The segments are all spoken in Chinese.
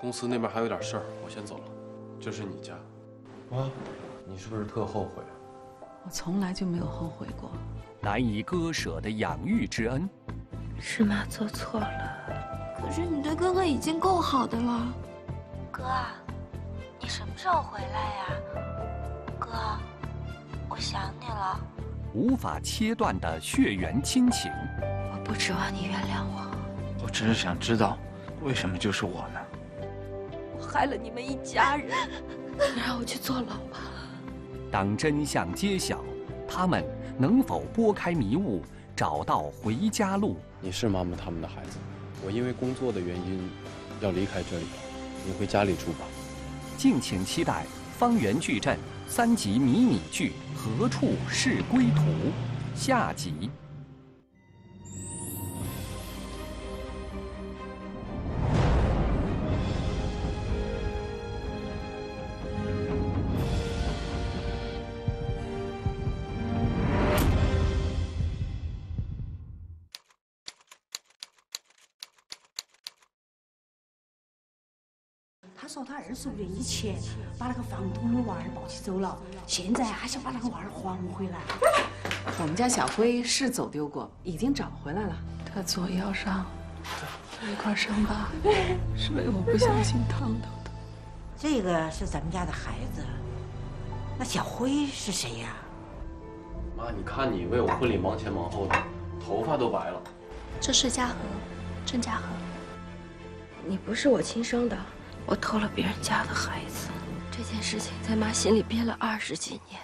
公司那边还有点事儿，我先走了。这是你家，妈，你是不是特后悔啊？我从来就没有后悔过。难以割舍的养育之恩，是妈做错了。可是你对哥哥已经够好的了。哥，你什么时候回来呀？哥，我想你了。无法切断的血缘亲情，我不指望你原谅我。我只是想知道，为什么就是我呢？我害了你们一家人，你让我去坐牢吧。当真相揭晓，他们能否拨开迷雾，找到回家路？你是妈妈他们的孩子，我因为工作的原因要离开这里，你回家里住吧。敬请期待方圆矩阵三集迷你剧《何处是归途》下集。说他二十五年以前把那个房东的娃儿抱起走了，现在还想把那个娃儿还回来。我们家小辉是走丢过，已经找回来了。他左腰上有一块伤疤，是被我不小心烫到的。这个是咱们家的孩子，那小辉是谁呀？妈，你看你为我婚礼忙前忙后的，头发都白了。这是嘉禾，郑嘉禾。你不是我亲生的，我偷了别人家的孩子，这件事情在妈心里憋了二十几年。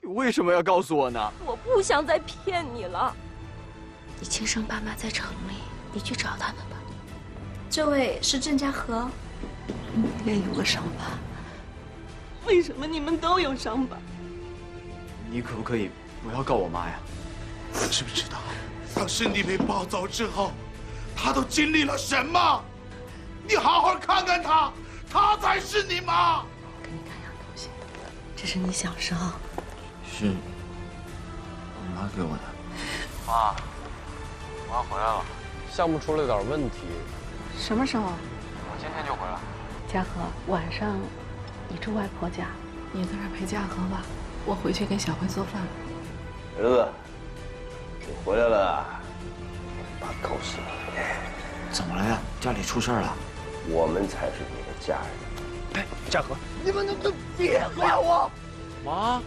你为什么要告诉我呢？我不想再骗你了。你亲生爸妈在城里，你去找他们吧。这位是郑嘉禾，脸有个伤疤。为什么你们都有伤疤？你可不可以不要告我妈呀？你知不知道，当时你被抱走之后，她都经历了什么？你好好看看她，她才是你妈。给你看样东西，这是你小时候。是我妈给我的。妈，我妈回来了，项目出了点问题。什么时候？我今天就回来。嘉禾，晚上你住外婆家，你在这陪嘉禾吧，我回去给小辉做饭。儿子，你回来了，爸高兴。怎么了呀？家里出事了？我们才是你的家人。哎，嘉禾，你们能不能别管我？妈，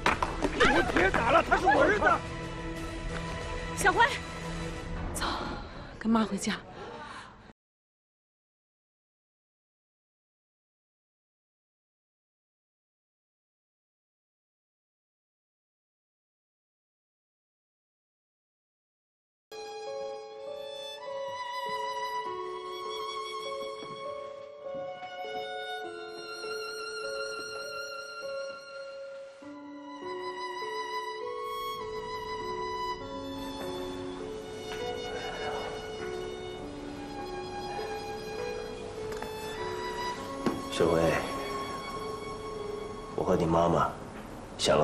你们别打了，他是我儿子。小辉，走，跟妈回家。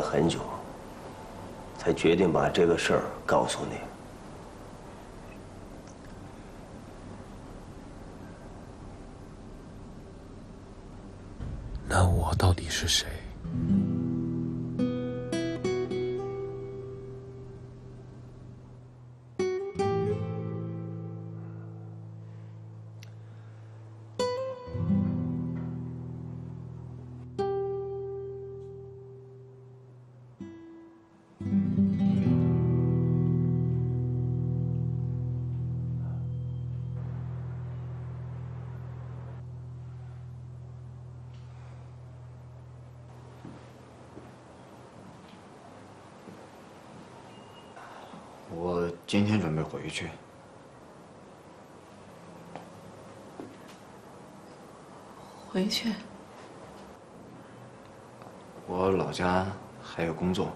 很久，才决定把这个事儿告诉你。那我到底是谁？今天准备回去。回去。我老家还有工作。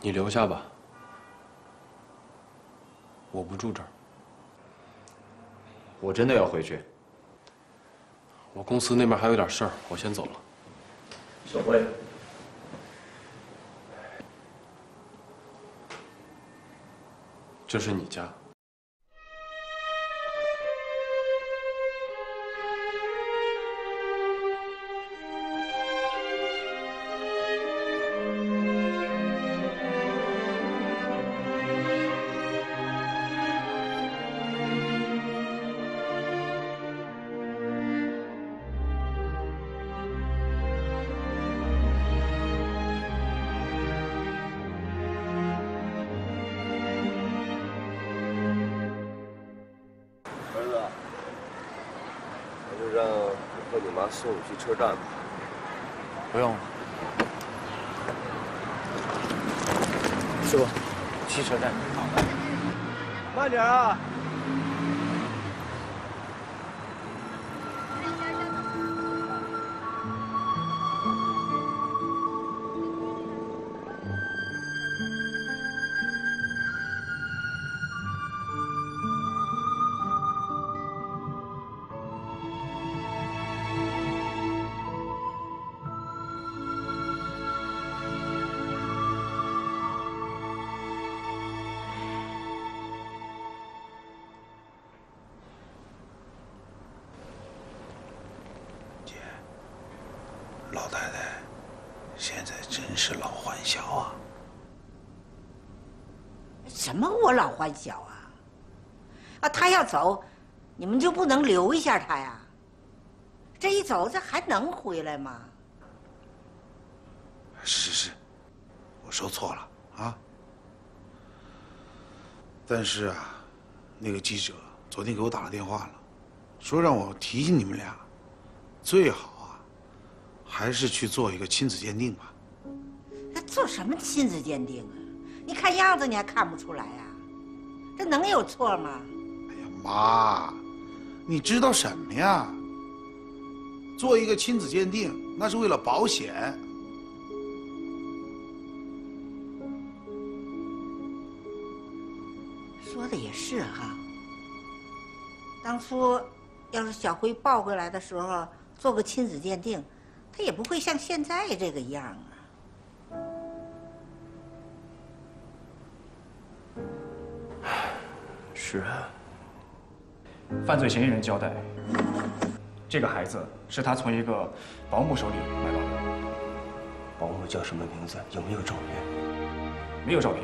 你留下吧，我不住这儿。我真的要回去。我公司那边还有点事儿，我先走了。小辉，这是你家。去车站吗？不用了。师傅，去车站。慢点啊！走，你们就不能留一下他呀？这一走，这还能回来吗？是是是，我说错了啊。但是啊，那个记者昨天给我打了电话了，说让我提醒你们俩，最好啊，还是去做一个亲子鉴定吧。那做什么亲子鉴定啊？你看样子你还看不出来呀、这能有错吗？妈，你知道什么呀？做一个亲子鉴定，那是为了保险。说的也是哈。当初要是小辉抱回来的时候做个亲子鉴定，他也不会像现在这个样啊。是啊。犯罪嫌疑人交代，这个孩子是他从一个保姆手里买到的。保姆叫什么名字？有没有照片？没有照片，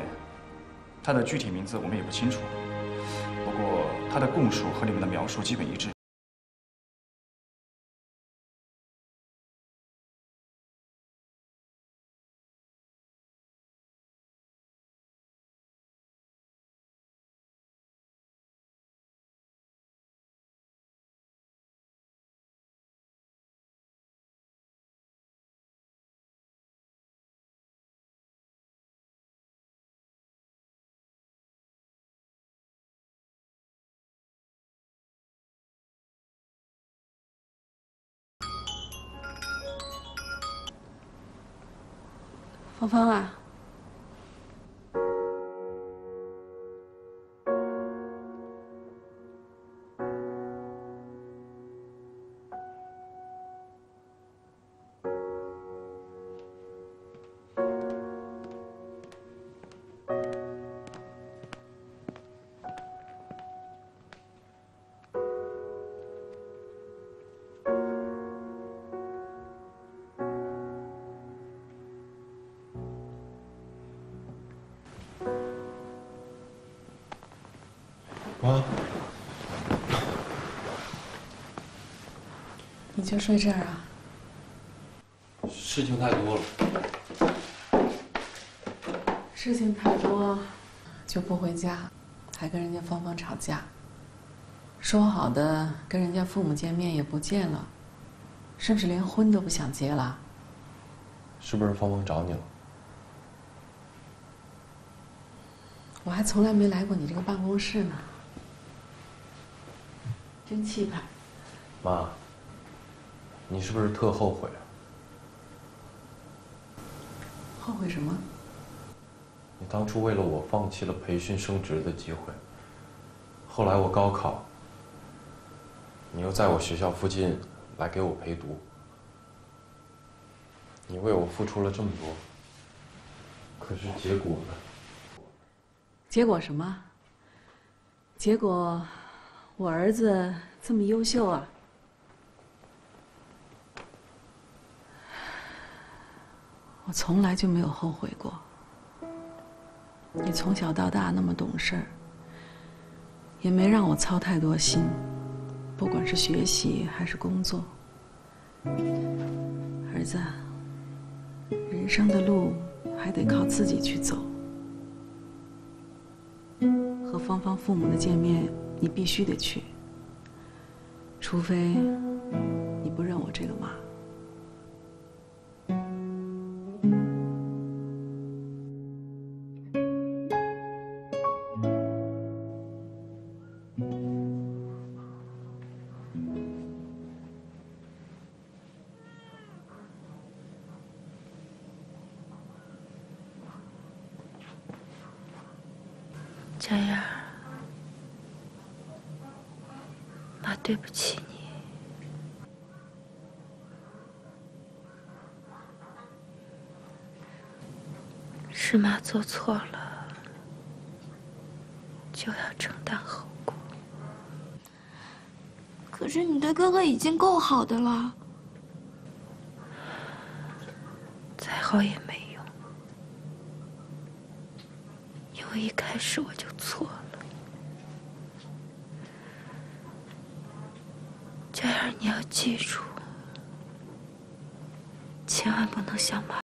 他的具体名字我们也不清楚。不过他的供述和你们的描述基本一致。芳芳啊，就睡这儿啊？事情太多了，事情太多，就不回家，还跟人家芳芳吵架。说好的跟人家父母见面也不见了，是不是连婚都不想结了？是不是芳芳找你了？我还从来没来过你这个办公室呢，真气派。妈，你是不是特后悔啊？后悔什么？你当初为了我放弃了培训升职的机会，后来我高考，你又在我学校附近来给我陪读，你为我付出了这么多，可是结果呢？结果什么？结果，我儿子这么优秀啊！我从来就没有后悔过。你从小到大那么懂事儿，也没让我操太多心，不管是学习还是工作。儿子，人生的路还得靠自己去走。和芳芳父母的见面，你必须得去。除非你不认我这个妈。对不起你。是妈做错了，就要承担后果。可是你对哥哥已经够好的了。再好也没用，因为一开始我就错了。佳燕儿，你要记住，千万不能像妈。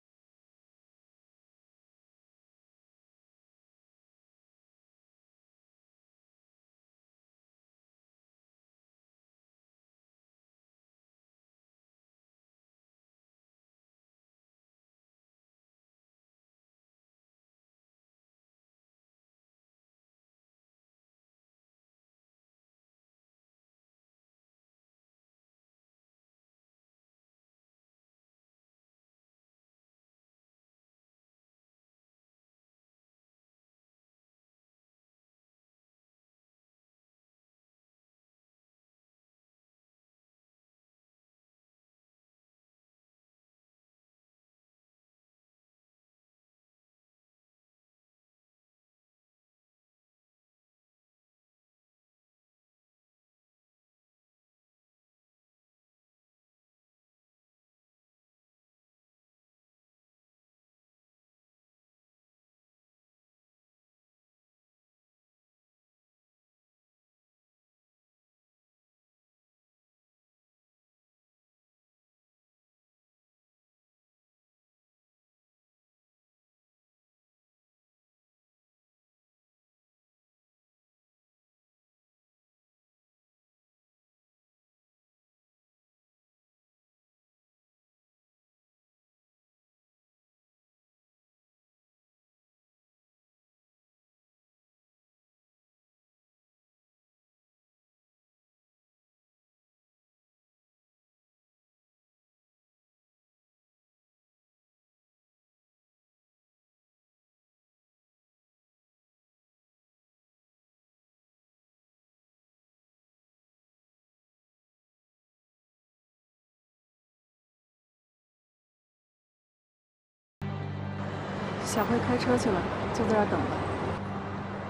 小辉开车去了，就在这儿等吧。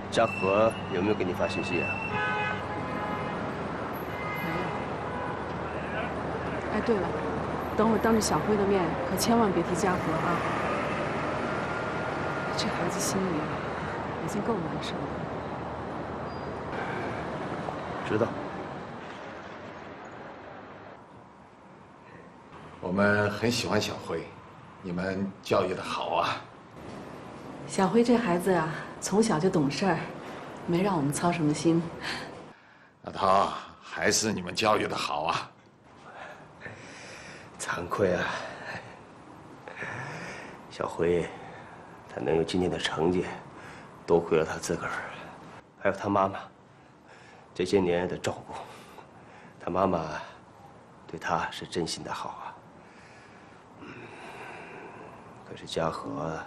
嘉禾有没有给你发信息啊？没有。哎，对了，等会儿当着小辉的面，可千万别提嘉禾啊！这孩子心里已经够难受了。知道。我们很喜欢小辉，你们教育的好啊。小辉这孩子呀，从小就懂事儿，没让我们操什么心。那他还是你们教育的好啊。惭愧啊，小辉，他能有今天的成绩，多亏了他自个儿，还有他妈妈这些年的照顾。他妈妈对他是真心的好啊。嗯，可是嘉禾。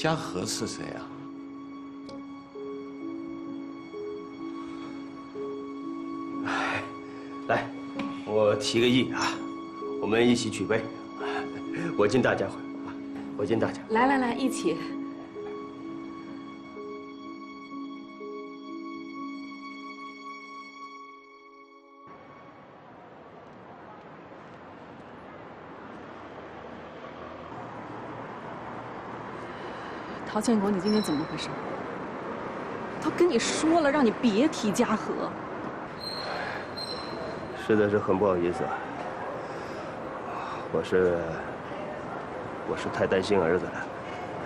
嘉禾是谁啊？哎，来，我提个议啊，我们一起举杯，我敬大家伙，我敬大家。来来来，一起。陶建国，你今天怎么回事？都跟你说了，让你别提嘉禾。实在是很不好意思，我是我是太担心儿子了，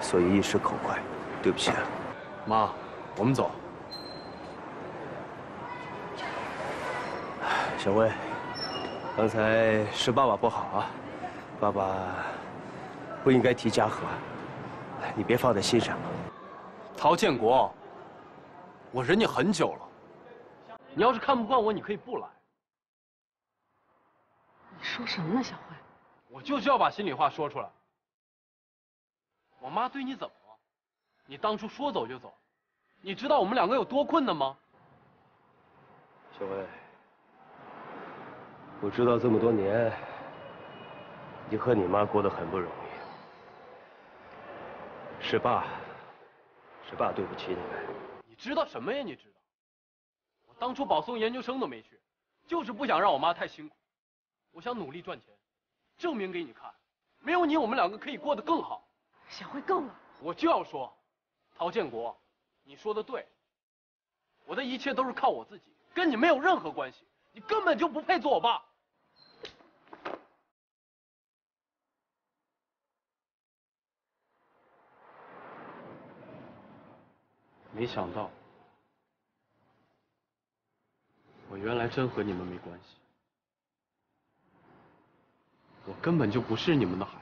所以一时口快，对不起啊。妈，我们走。小薇，刚才是爸爸不好啊，爸爸不应该提嘉禾，你别放在心上。陶建国，我忍你很久了，你要是看不惯我，你可以不来。你说什么呢，小慧？我就是要把心里话说出来。我妈对你怎么了？你当初说走就走，你知道我们两个有多困难吗？小薇，我知道这么多年，你和你妈过得很不容易，是爸，是爸对不起你们。你知道什么呀？你知道？我当初保送研究生都没去，就是不想让我妈太辛苦。我想努力赚钱，证明给你看，没有你，我们两个可以过得更好。小慧，够了！我就要说，陶建国，你说的对。我的一切都是靠我自己，跟你没有任何关系。你根本就不配做我爸。没想到，我原来真和你们没关系。我根本就不是你们的孩子。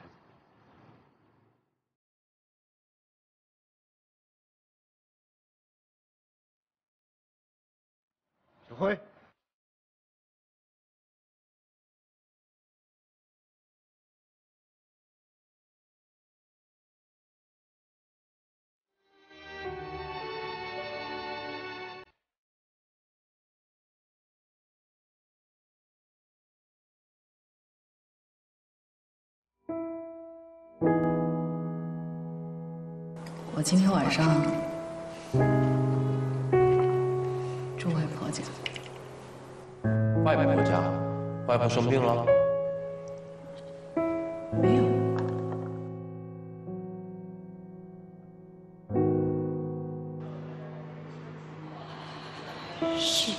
我今天晚上住外婆家。外婆家，外婆生病了？没有。是，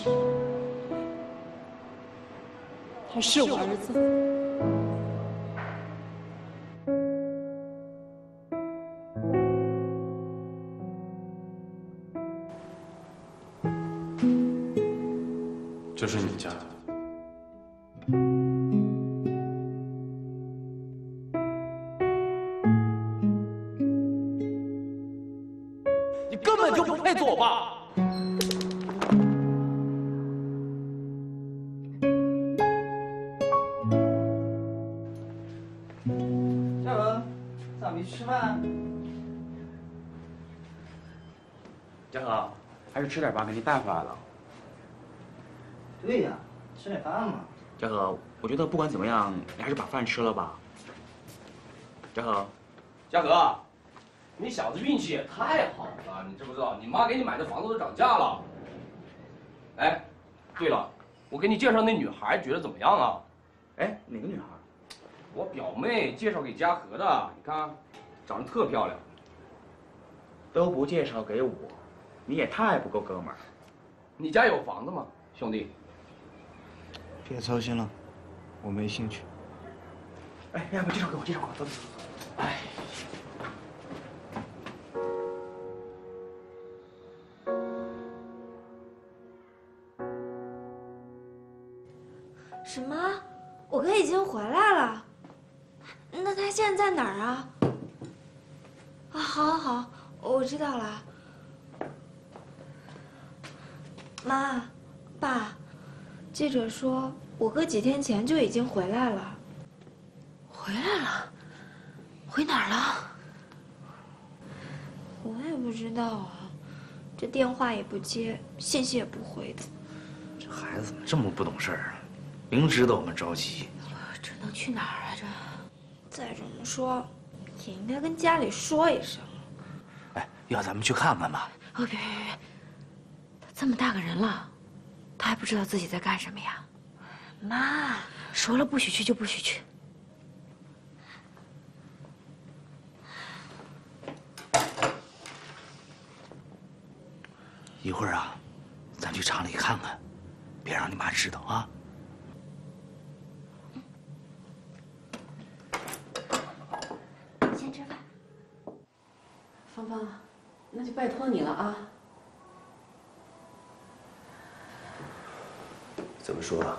他是我儿子。是你家的。你根本就不配做我爸。嘉禾，咋没吃饭？嘉禾，还是吃点吧，给你带回来了。对呀，吃点饭嘛。嘉禾，我觉得不管怎么样，你还是把饭吃了吧。嘉禾，嘉禾，你小子运气也太好了，你知不知道？你妈给你买的房子都涨价了。哎，对了，我给你介绍那女孩，觉得怎么样啊？哎，哪个女孩？我表妹介绍给嘉禾的，你看，长得特漂亮。都不介绍给我，你也太不够哥们儿。你家有房子吗，兄弟？别操心了，我没兴趣。哎，要不介绍给我，介绍给我，走走走。哎，者说我哥几天前就已经回来了。回来了？回哪儿了？我也不知道啊，这电话也不接，信息也不回的。这孩子怎么这么不懂事儿啊？明知道我们着急，这能去哪儿啊？这再怎么说，也应该跟家里说一声。哎，要咱们去看看吧？哦，别别别！他这么大个人了，他还不知道自己在干什么呀？妈，说了不许去就不许去。一会儿啊，咱去厂里看看，别让你妈知道啊。先吃饭。芳芳，那就拜托你了啊。怎么说？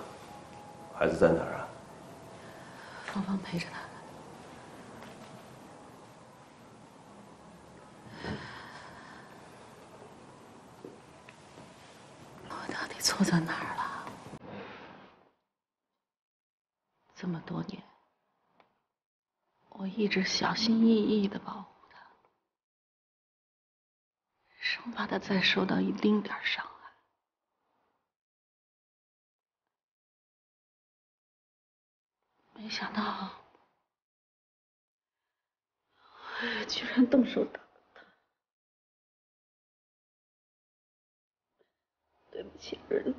孩子在哪儿啊？芳芳陪着他。我到底错在哪儿了？这么多年，我一直小心翼翼的保护他，生怕他再受到一丁点伤没想到，我居然动手打了他。对不起，儿子。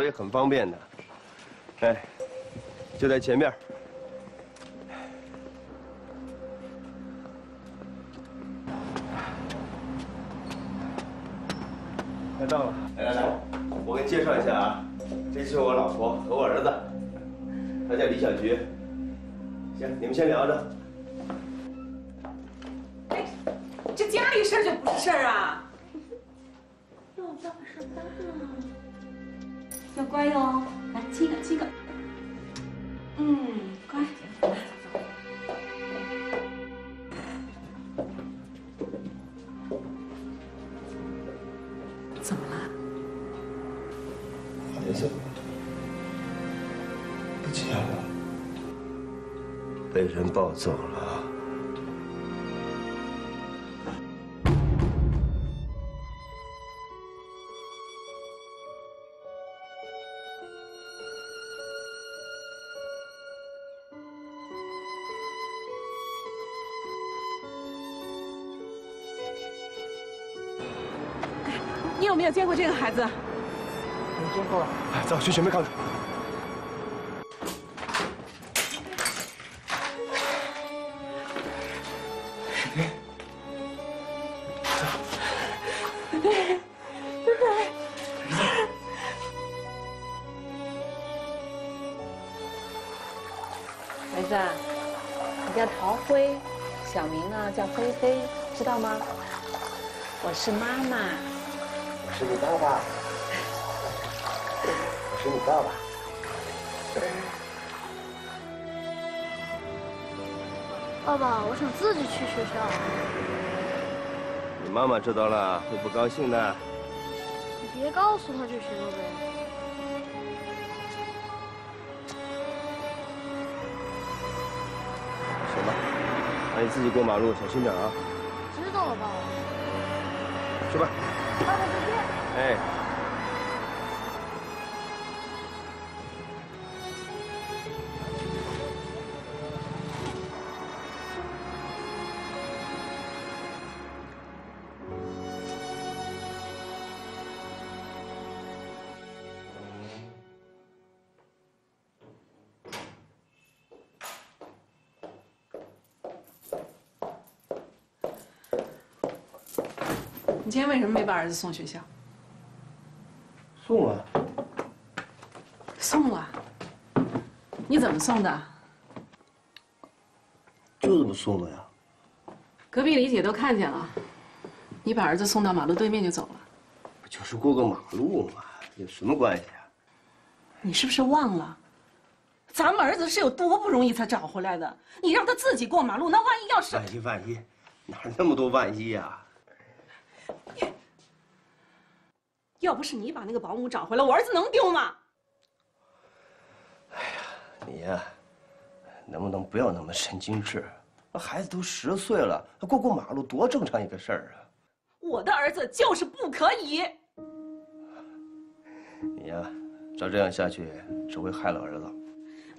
所以很方便的，哎，就在前面。快到了，来来来，我给你介绍一下啊，这是我老婆和我儿子，他叫李小菊。行，你们先聊着。哎，这家里事儿就不是事儿啊！让我爸爸上班了，要乖哟，来亲一个，亲一个。嗯，乖。怎么了？孩子不见了，被人抱走了。有见过这个孩子？没见过。走，去前面看看。儿子，你叫陶辉，小名呢叫菲菲，知道吗？我是妈妈。我是你爸爸。我是你爸爸。爸爸，我想自己去学校。你妈妈知道了会不高兴的。你别告诉她就行了呗。行吧，那你自己过马路小心点啊。知道了，爸爸。去吧。爸爸再见。哎。你今天为什么没把儿子送学校？送了。送了。你怎么送的？就这么送的呀。隔壁李姐都看见了，你把儿子送到马路对面就走了。不就是过个马路吗，有什么关系啊？你是不是忘了？咱们儿子是有多不容易才找回来的？你让他自己过马路，那万一要是……万一万一，哪那么多万一呀？要不是你把那个保姆找回来，我儿子能丢吗？哎呀你呀，能不能不要那么神经质？那孩子都十岁了，过过马路多正常一个事儿啊！我的儿子就是不可以。你呀，照这样下去，只会害了儿子。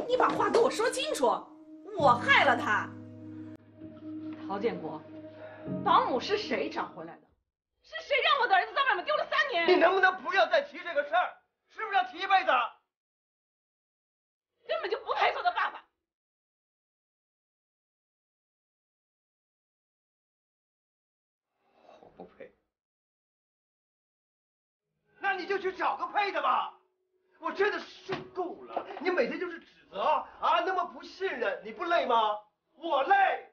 你把话给我说清楚，我害了他。陶建国，保姆是谁找回来的？是谁让我的儿子在外面丢了三年？你能不能不要再提这个事儿？是不是要提一辈子？根本就不配做他爸爸。我不配。那你就去找个配的吧。我真的受够了你每天就是指责啊那么不信任你不累吗？我累。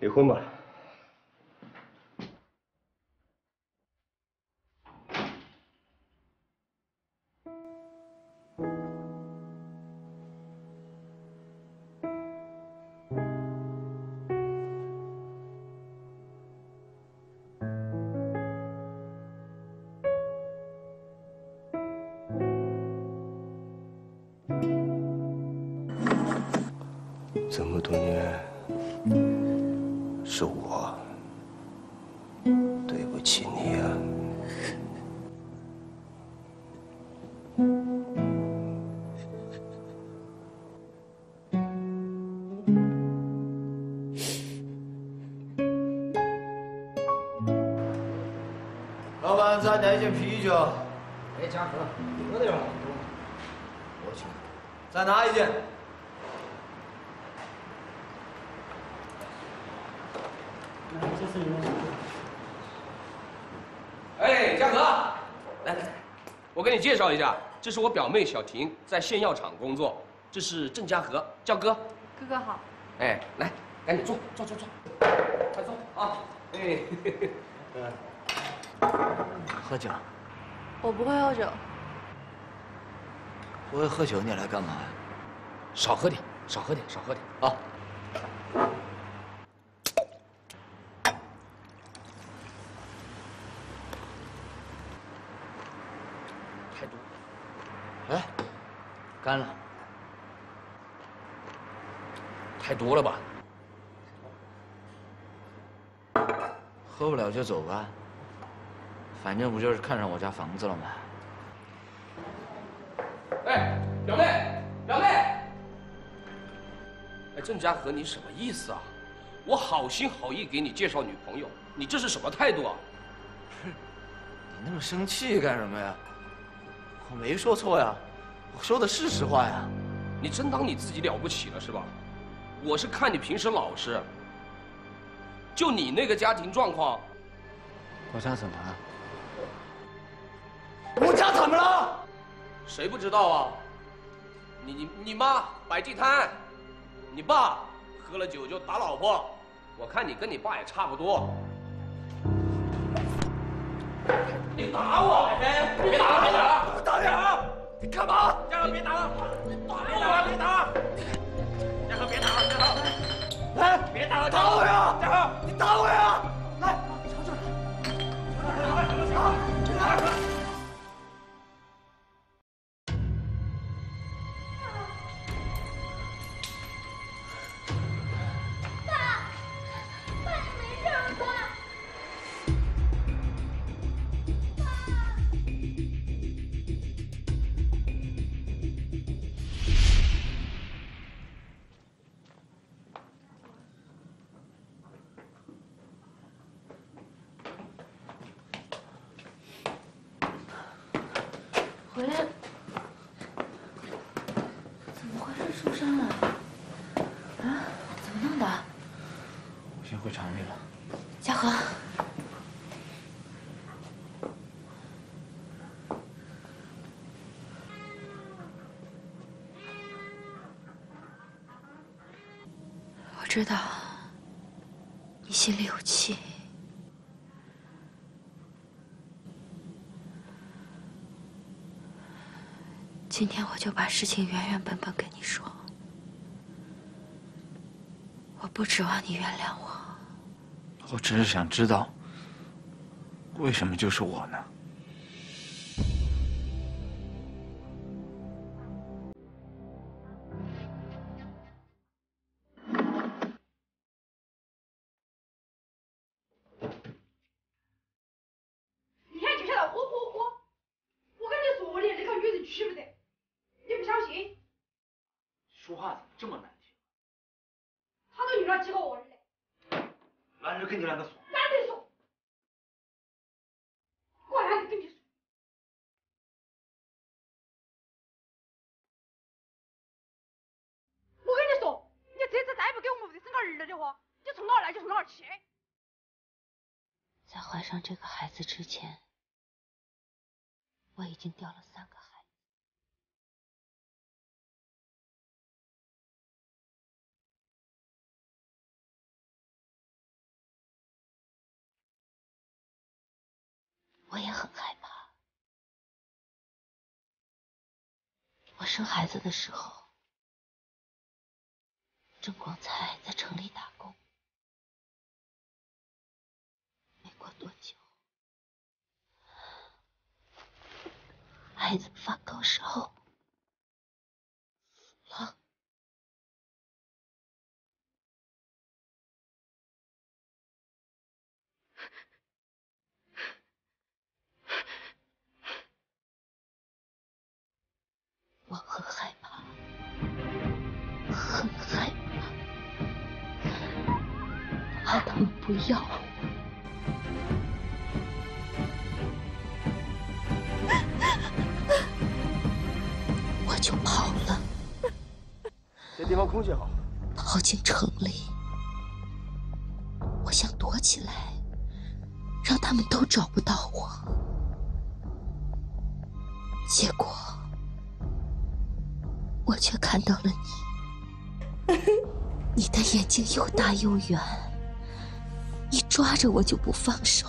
离婚吧。再来一件啤酒。哎，嘉禾，喝点儿。我请。再拿一件。哎，嘉禾，来来来，我给你介绍一下，这是我表妹小婷，在县药厂工作。这是郑嘉禾，叫哥。哥哥好。哎，来，赶紧坐，坐坐坐，快坐啊！哎，喝酒。我不会喝酒。不会喝酒，你来干嘛呀？少喝点，少喝点，少喝点啊！太多。哎，干了。太多了吧？喝不了就走吧，反正不就是看上我家房子了吗？哎，表妹，表妹，哎，郑嘉禾，你什么意思啊？我好心好意给你介绍女朋友，你这是什么态度啊？不是你那么生气干什么呀？我没说错呀，我说的是实话呀。你真当你自己了不起了是吧？我是看你平时老实，就你那个家庭状况，我家怎么了？我家怎么了？谁不知道啊？你你你妈摆地摊，你爸喝了酒就打老婆，我看你跟你爸也差不多。你打我！哎，别打了，别打了，打点啊！你干嘛？嘉禾，别打了！打别打了，别打了！嘉禾，别打了，嘉禾！来，别打了，打我呀！嘉禾，你打我呀！来，瞧这，打！回知道你心里有气。今天我就把事情原原本本跟你说，我不指望你原谅我。我只是想知道，为什么就是我呢？上这个孩子之前，我已经掉了三个孩子。我也很害怕。我生孩子的时候，郑光才在城里打工。没过多久，孩子发高烧死了。我很害怕，很害怕，怕他们不要我。就跑了，这地方空气好。跑进城里。我想躲起来，让他们都找不到我。结果，我却看到了你。你的眼睛又大又圆，你抓着我就不放手。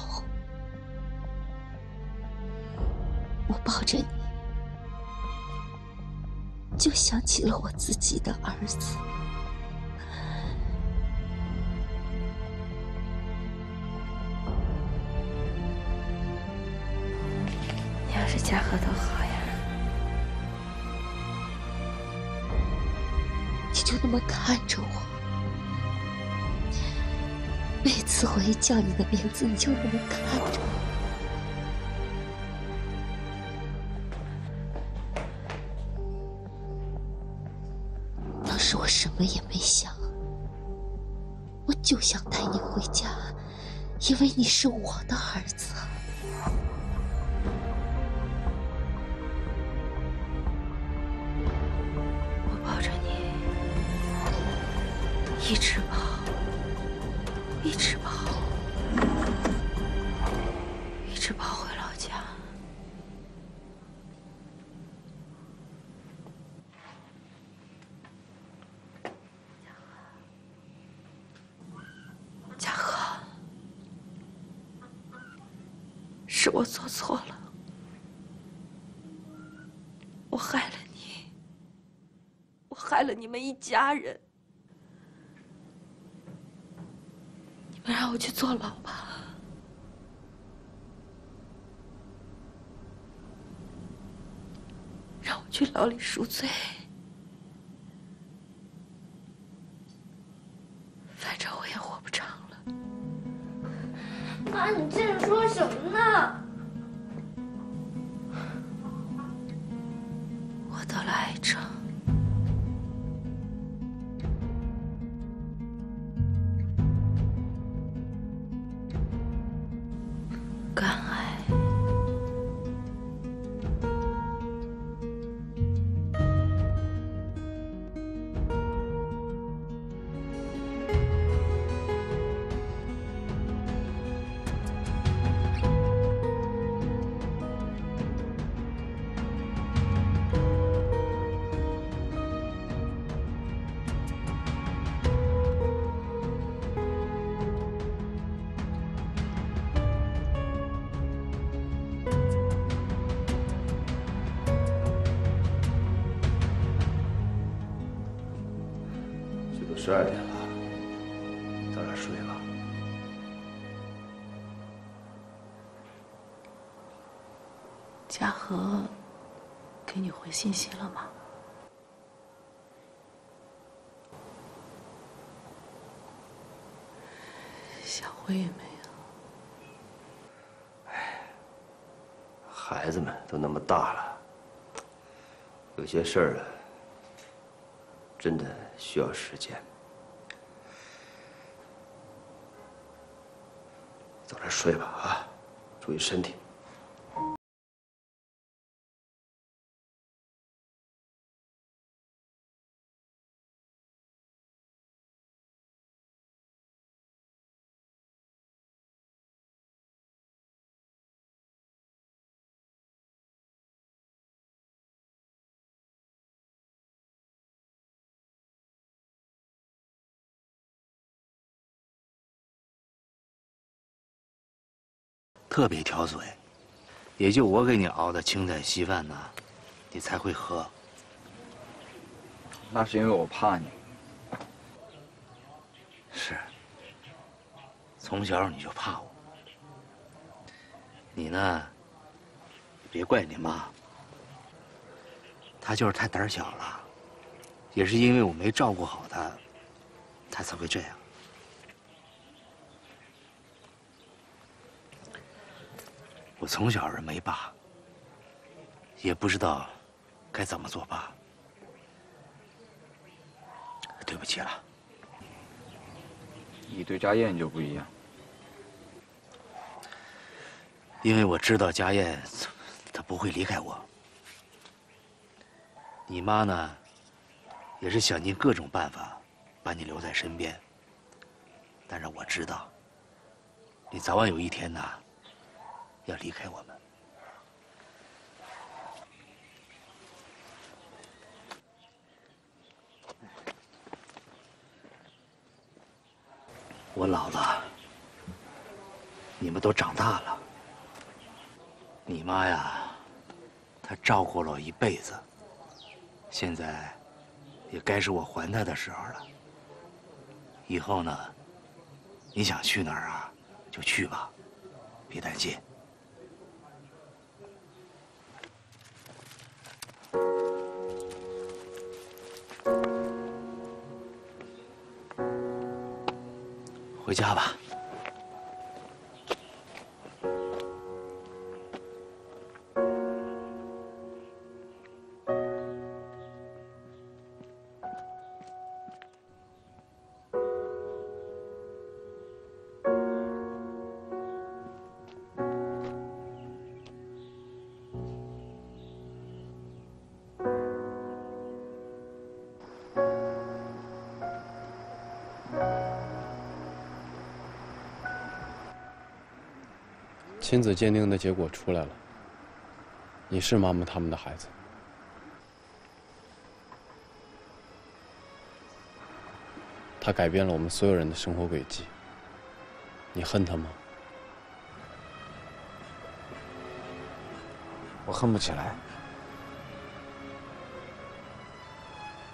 我抱着你，就想起了我自己的儿子。你要是嘉禾多好呀！你就那么看着我，每次我一叫你的名字，你就那么看着我。我也没想，我就想带你回家，因为你是我的儿子。我抱着你，一直家人。你们让我去坐牢吧，让我去牢里赎罪。信息了吗？小辉也没有。哎孩子们都那么大了，有些事儿啊，真的需要时间。早点睡吧啊，注意身体。特别挑嘴，也就我给你熬的清菜稀饭呢，你才会喝。那是因为我怕你。是，从小你就怕我。你呢，别怪你妈，她就是太胆小了，也是因为我没照顾好她，她才会这样。我从小是没爸，也不知道该怎么做爸。对不起了。你对家燕就不一样，因为我知道家燕，她不会离开我。你妈呢，也是想尽各种办法把你留在身边。但是我知道，你早晚有一天呐，要离开我们。我老了，你们都长大了。你妈呀，她照顾了我一辈子，现在也该是我还她的时候了。以后呢，你想去哪儿啊，就去吧，别担心。回家吧。亲子鉴定的结果出来了，你是妈妈他们的孩子。他改变了我们所有人的生活轨迹。你恨他吗？我恨不起来。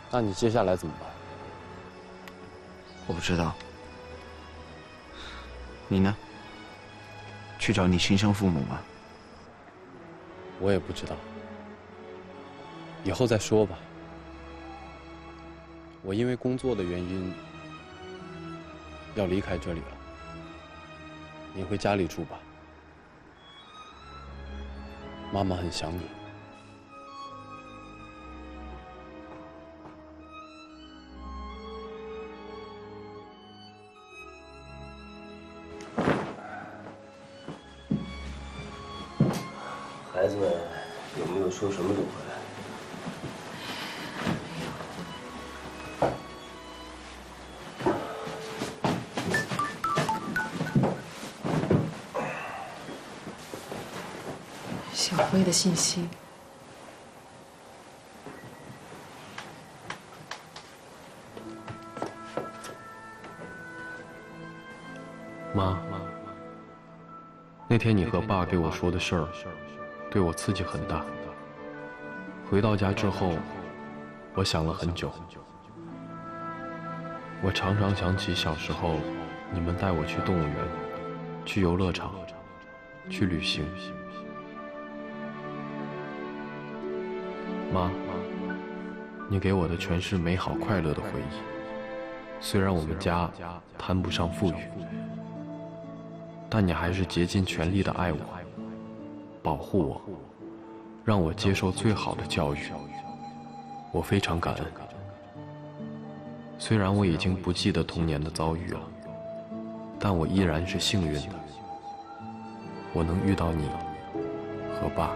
那你接下来怎么办？我不知道。你呢？去找你亲生父母吗？我也不知道，以后再说吧。我因为工作的原因要离开这里了，你回家里住吧。妈妈很想你。辉的信息。妈，那天你和爸给我说的事儿，对我刺激很大。回到家之后，我想了很久。我常常想起小时候，你们带我去动物园，去游乐场，去旅行。妈，你给我的全是美好快乐的回忆。虽然我们家谈不上富裕，但你还是竭尽全力的爱我，保护我，让我接受最好的教育。我非常感恩。虽然我已经不记得童年的遭遇了，但我依然是幸运的。我能遇到你和爸。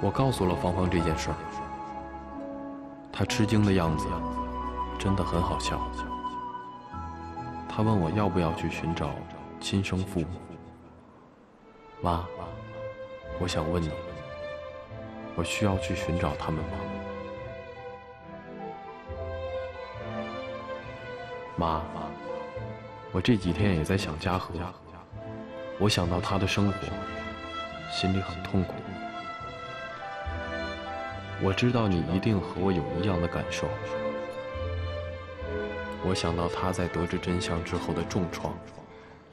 我告诉了芳芳这件事儿，她吃惊的样子真的很好笑。她问我要不要去寻找亲生父母。妈，我想问你，我需要去寻找他们吗？妈，我这几天也在想嘉禾，我想到他的生活，心里很痛苦。我知道你一定和我有一样的感受。我想到他在得知真相之后的重创，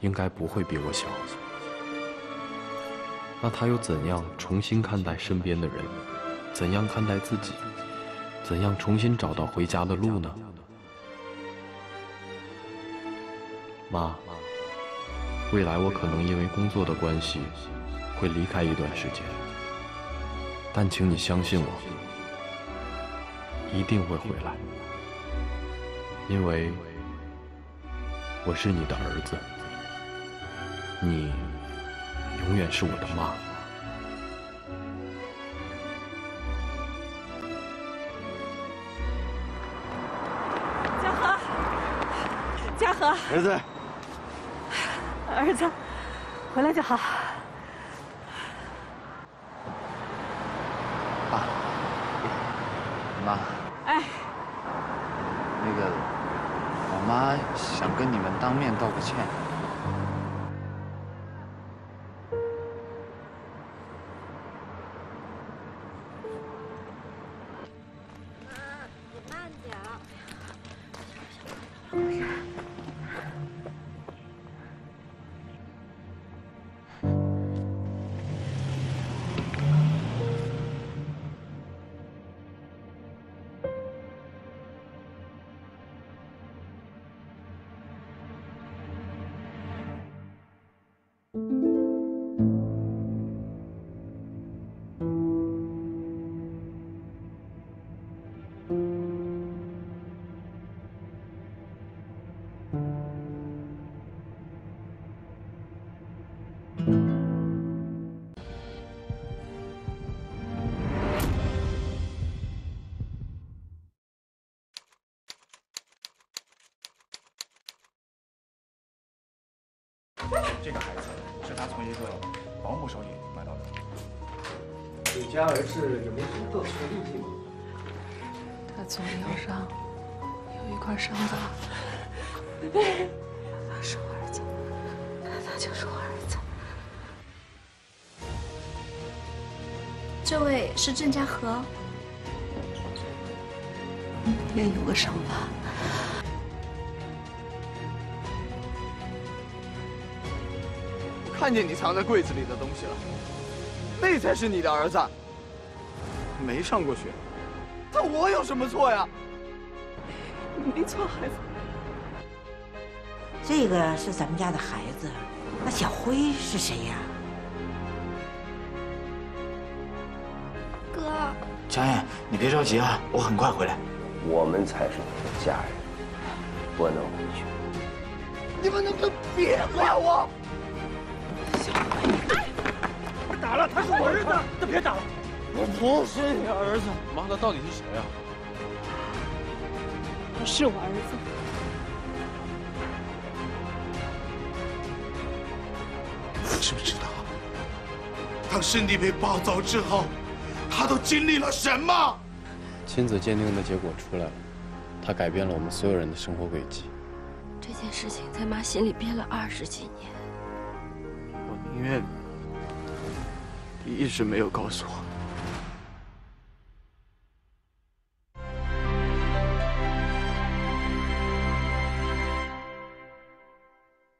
应该不会比我小。那他又怎样重新看待身边的人？怎样看待自己？怎样重新找到回家的路呢？妈，未来我可能因为工作的关系会离开一段时间，但请你相信我，一定会回来，因为我是你的儿子，你永远是我的妈。嘉禾，嘉禾，儿子，儿子，回来就好。妈，哎，那个，我妈想跟你们当面道个歉。这位是郑家和，也有个伤疤。看见你藏在柜子里的东西了，那才是你的儿子。没上过学，那我有什么错呀？没错，孩子。这个是咱们家的孩子，那小辉是谁呀？哥，佳燕，你别着急啊，我很快回来。我们才是你的家人，不能回去。你们能不能别管我？别打了，他是我儿子，那别打了。我不是你儿子。妈，那到底是谁啊？他是我儿子。你知不知道，当身体被暴走之后，他都经历了什么？亲子鉴定的结果出来了，他改变了我们所有人的生活轨迹。这件事情在妈心里憋了二十几年。我宁愿你一直没有告诉我。